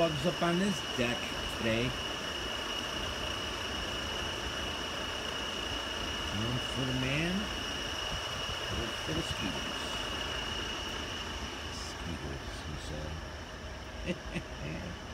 bugs up on this deck today. One for the man, one for the skeeters. Skeeters, he said.